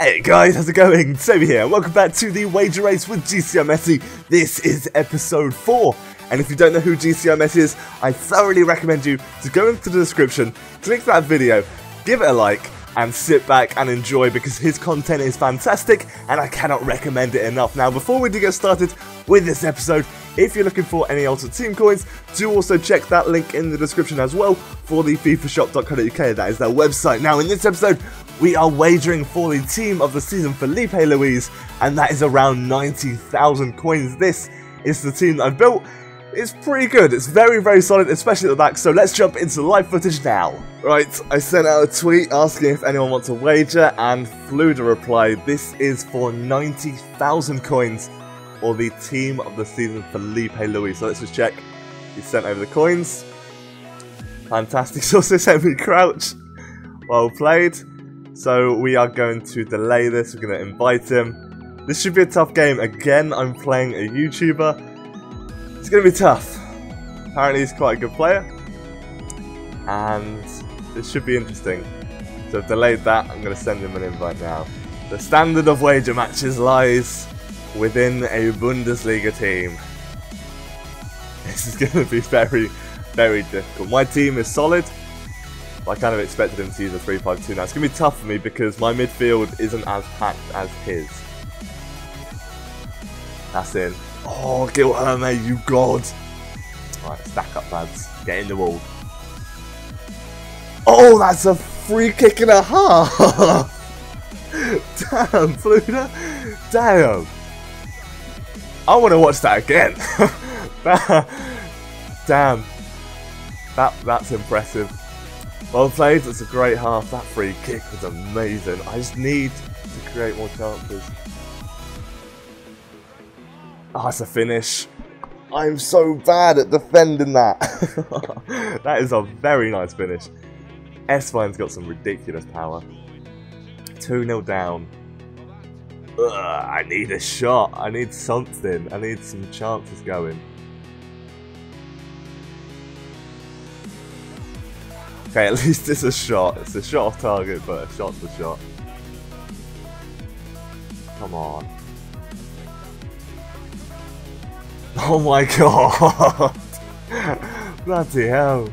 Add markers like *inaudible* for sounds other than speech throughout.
Hey guys, how's it going? Sammy here, welcome back to the Wager Race with GCIIMessi. This is episode 4, and if you don't know who GCIIMessi is, I thoroughly recommend you to go into the description, click that video, give it a like, and sit back and enjoy because his content is fantastic and I cannot recommend it enough. Now, before we do get started with this episode, if you're looking for any Ultimate Team coins, do also check that link in the description as well for the FIFAShop.co.uk. That is their website. Now, in this episode, we are wagering for the team of the season, Filipe Luis, and that is around 90,000 coins. This is the team that I've built. It's pretty good. It's very, very solid, especially at the back. So let's jump into live footage now. Right, I sent out a tweet asking if anyone wants a wager, and Fludeh replied, this is for 90,000 coins or the team of the season, Filipe Luis. So let's just check. He sent over the coins. Fantastic. *laughs* He's also sent me Crouch. Well played. So we are going to delay this. We're going to invite him. This should be a tough game. Again, I'm playing a YouTuber. It's going to be tough. Apparently he's quite a good player. And this should be interesting. So I've delayed that. I'm going to send him an invite now. The standard of wager matches lies within a Bundesliga team. *laughs* This is going to be very, very difficult. My team is solid. I kind of expected him to use a 3-5-2 now. It's going to be tough for me because my midfield isn't as packed as his. That's in. Oh, Guilherme, you god! Right, stack up, lads. Get in the wall. Oh, that's a free kick and a half! *laughs* Damn, Fludeh! Damn! I want to watch that again. *laughs* Damn. That, that's impressive. Well played, that's a great half. That free kick was amazing. I just need to create more chances. Oh, it's a finish. I'm so bad at defending that. *laughs* that is a very nice finish. S-Vine's got some ridiculous power. 2-0 down. Ugh, I need a shot. I need something. I need some chances going. Okay, *laughs* at least it's a shot. It's a shot off target, but a shot's a shot. Come on. *laughs* Oh my god! *laughs* Bloody hell.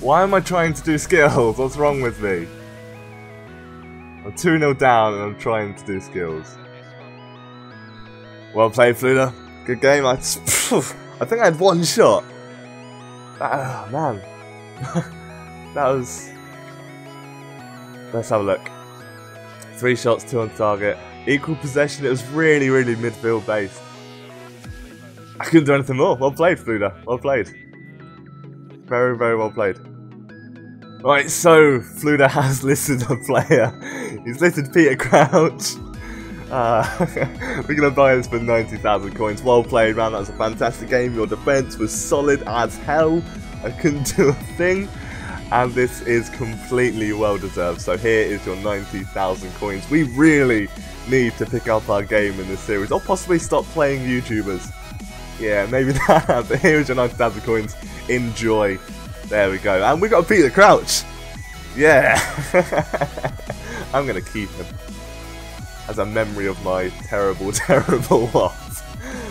Why am I trying to do skills? What's wrong with me? I'm 2-0 down and I'm trying to do skills. Well played, Fludeh. Good game. I, I think I had one shot. Oh, man. *laughs* that was... Let's have a look. Three shots, two on target. Equal possession. It was really, really midfield based. I couldn't do anything more. Well played, Fludeh. Well played. Very, very well played. Right, so Fludeh *laughs* has listed a player. He's listed Peter Crouch. Uh, *laughs* we're going to buy this for 90,000 coins. Well played, man. That was a fantastic game. Your defense was solid as hell. I couldn't *laughs* do a thing. And this is completely well deserved. So here is your 90,000 coins. We really need to pick up our game in this series. Or possibly stop playing YouTubers. Yeah, maybe *laughs* that. But here's your 90,000 coins. Enjoy. There we go. And we got the crouch. Yeah. I'm going to keep him as a memory of my terrible, *laughs* terrible loss.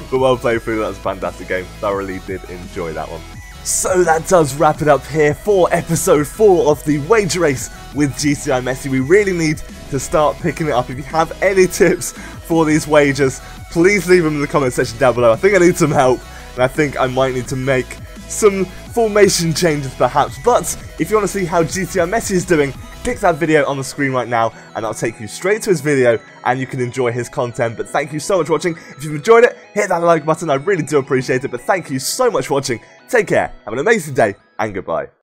But well played through, that was a fantastic game. Thoroughly did enjoy that one. So that does wrap it up here for episode 4 of the Wager Race with GCIIMessi. We really need to start picking it up. If you have any tips for these wagers, please leave them in the comment section down below. I think I need some help, and I think I might need to make some formation changes perhaps. But if you want to see how GCIIMessi is doing, click that video on the screen right now and that'll take you straight to his video and you can enjoy his content. But thank you so much for watching. If you've enjoyed it, hit that like button. I really do appreciate it. But thank you so much for watching. Take care, have an amazing day, and goodbye.